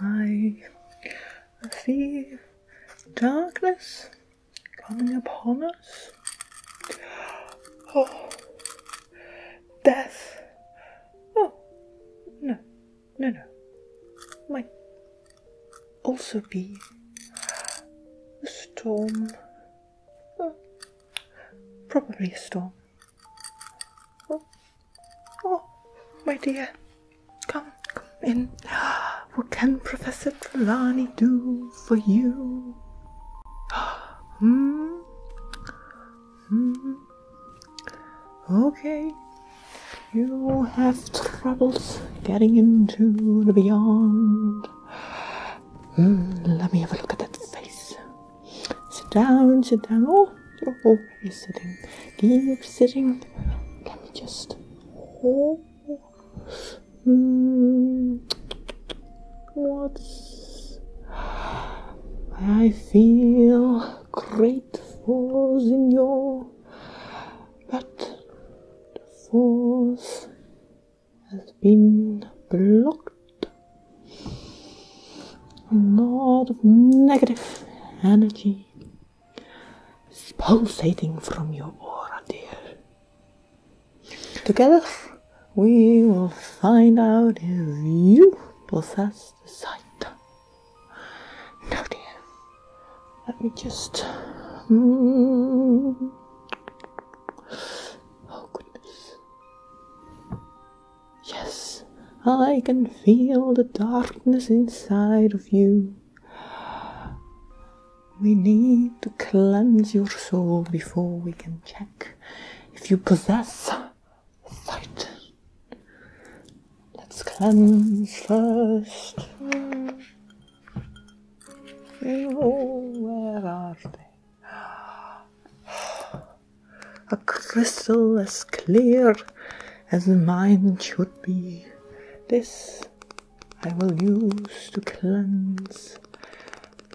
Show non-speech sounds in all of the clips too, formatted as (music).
I feel darkness coming upon us. Oh, death. Oh, no, no, no. Might also be a storm. Oh, probably a storm. Oh, oh, my dear, come, come in. What can Professor Trelawney do for you? (gasps) Hmm? Hmm? Okay. You have troubles getting into the beyond. Hmm, let me have a look at that face. Sit down, sit down. Oh, oh, oh you're already sitting. Keep sitting. Let me just. Oh. Hmm. What's. I feel great force in your. But the force has been blocked. A lot of negative energy is pulsating from your aura, dear. Together, we will find out if you possess the sight. Now, dear, let me just. Mm. Oh, goodness. Yes, I can feel the darkness inside of you. We need to cleanse your soul before we can check if you possess sight. Let's cleanse first. Oh, where are they? A crystal as clear as mine should be. This I will use to cleanse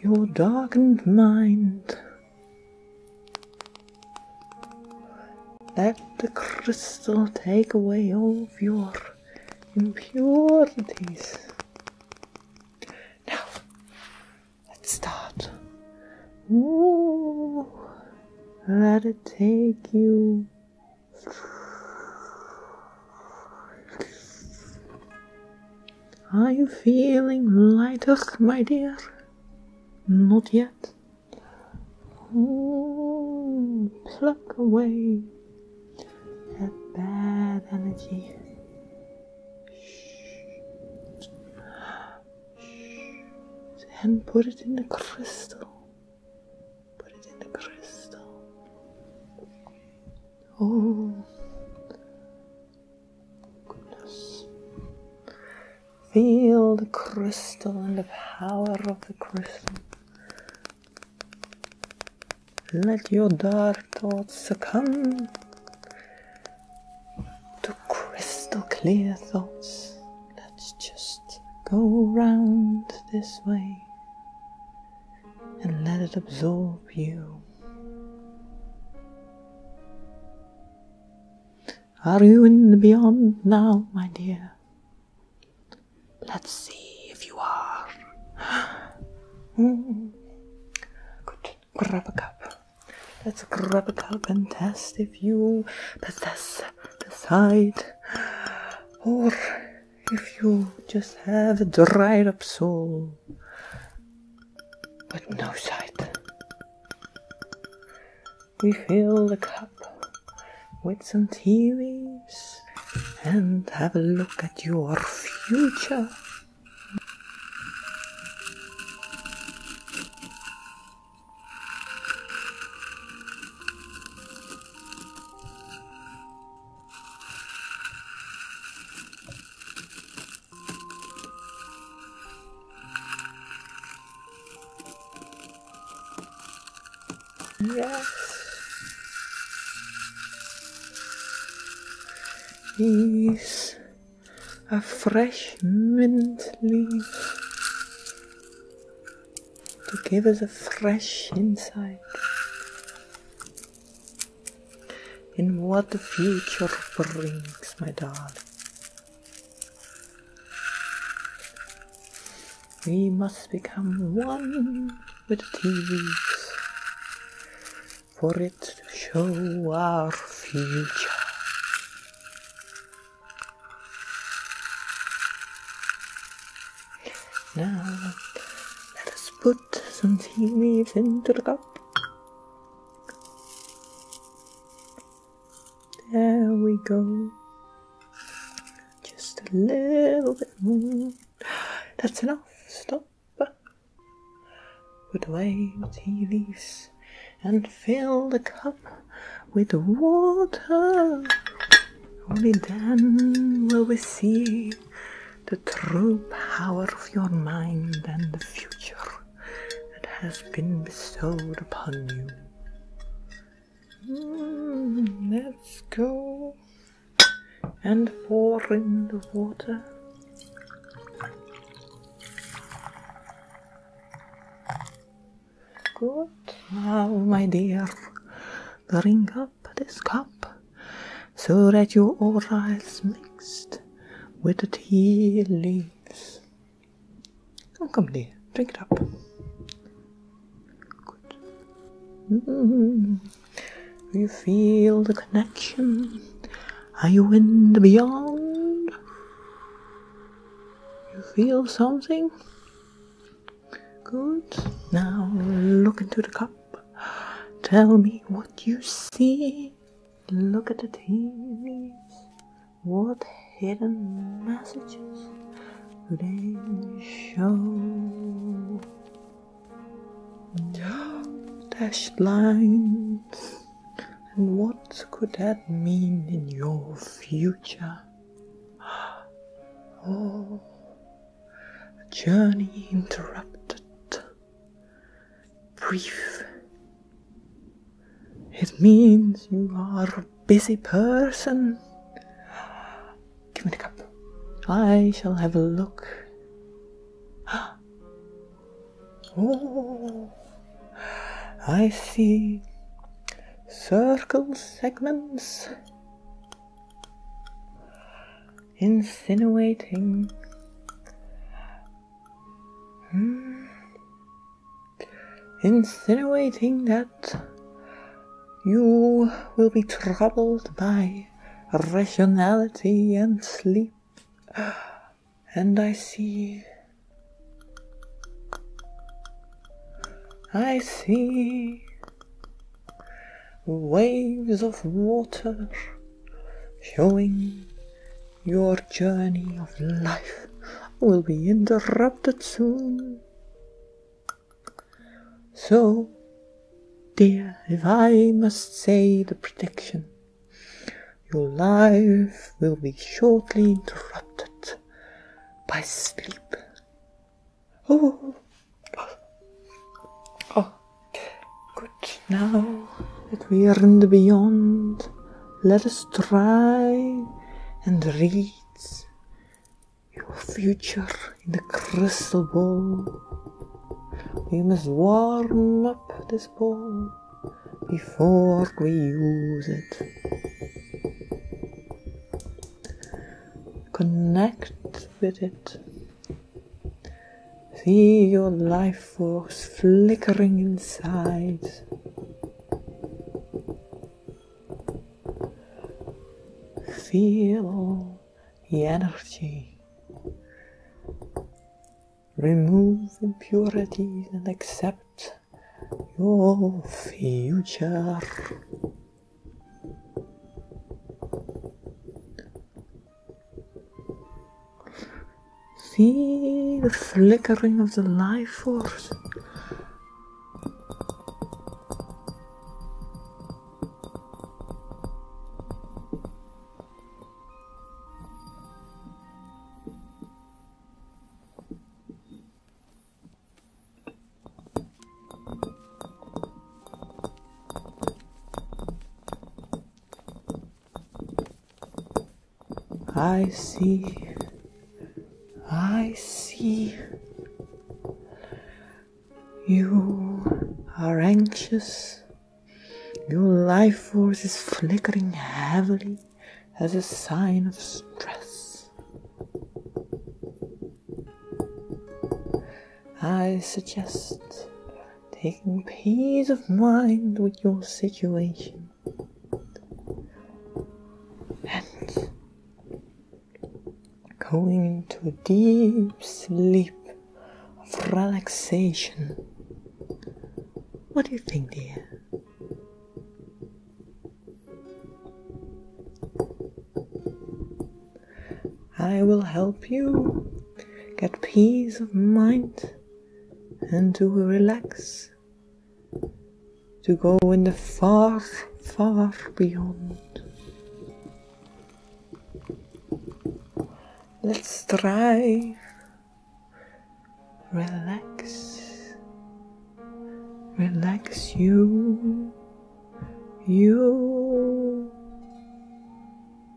your darkened mind. Let the crystal take away all of your impurities. Now, let's start. Ooh, let it take you. Are you feeling lighter, my dear? Not yet. Ooh, pluck away that bad energy. And put it in the crystal. Put it in the crystal. Oh, goodness. Feel the crystal and the power of the crystal. Let your dark thoughts succumb to crystal clear thoughts. Let's just go round this way let it absorb you. Are you in the beyond now, my dear? Let's see if you are. (gasps) Mm. Good. Grab a cup. Let's grab a cup and test if you possess the sight or if you just have a dried up soul with no sight. We fill the cup with some tea leaves and have a look at your future. Yes, he's a fresh mint leaf to give us a fresh insight in what the future brings, my darling. We must become one with the TVs for it to show our future. Now, let us put some tea leaves into the cup. There we go. Just a little bit more. That's enough. Stop. Put away the tea leaves and fill the cup with water. Only then will we see the true power of your mind and the future that has been bestowed upon you. Mm, let's go and pour in the water. Good. Now, my dear, bring up this cup so that your aura is mixed with the tea leaves. Oh, come, dear, drink it up. Good. Mm. You feel the connection? Are you in the beyond? You feel something? Good. Now look into the cup. Tell me what you see. Look at the leaves. What hidden messages do they show? (gasps) Dashed lines. And what could that mean in your future? (gasps) Oh, a journey interrupted. Brief. It means you are a busy person. Give me the cup. I shall have a look. (gasps) Oh, I see circle segments insinuating hmm, insinuating that you will be troubled by rationality and sleep and i see i see waves of water showing your journey of life will be interrupted soon. So, dear, if I must say the prediction, your life will be shortly interrupted by sleep. Oh. oh, oh, good. Now that we are in the beyond, let us try and read your future in the crystal ball. We must warm up this ball before we use it. Connect with it. See your life force flickering inside. Feel the energy. Remove impurities and accept your future. See the flickering of the life force. I see. I see. You are anxious. Your life force is flickering heavily as a sign of stress. I suggest taking peace of mind with your situation going into a deep sleep of relaxation. What do you think, dear? I will help you get peace of mind and to relax, to go in the far, far beyond. Let's strive. Relax. Relax you. You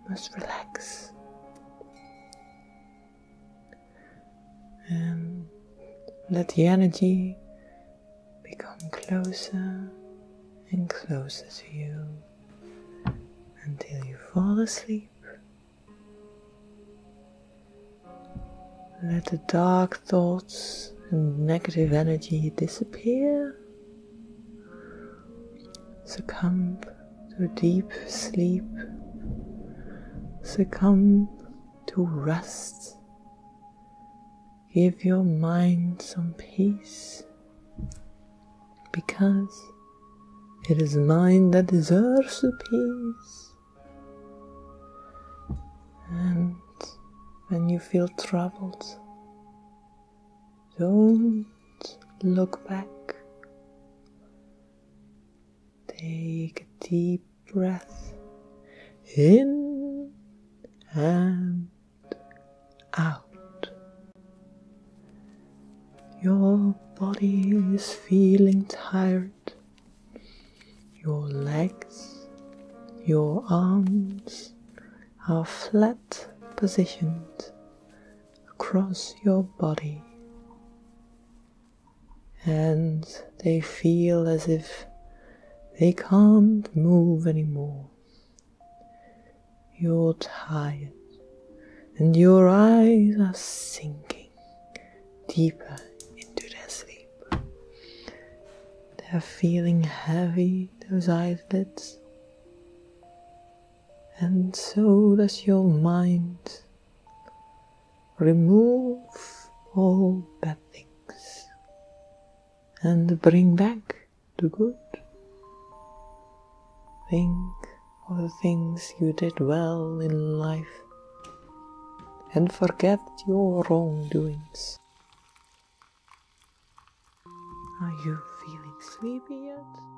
must relax. And let the energy become closer and closer to you until you fall asleep. Let the dark thoughts and negative energy disappear. Succumb to deep sleep. Succumb to rest. Give your mind some peace because it is mind that deserves the peace. And when you feel troubled, don't look back. Take a deep breath in and out. Your body is feeling tired. Your legs, your arms are flat positioned across your body, and they feel as if they can't move anymore. You're tired, and your eyes are sinking deeper into their sleep. They're feeling heavy, those eyelids and so does your mind. Remove all bad things and bring back the good. Think of the things you did well in life and forget your wrongdoings. Are you feeling sleepy yet?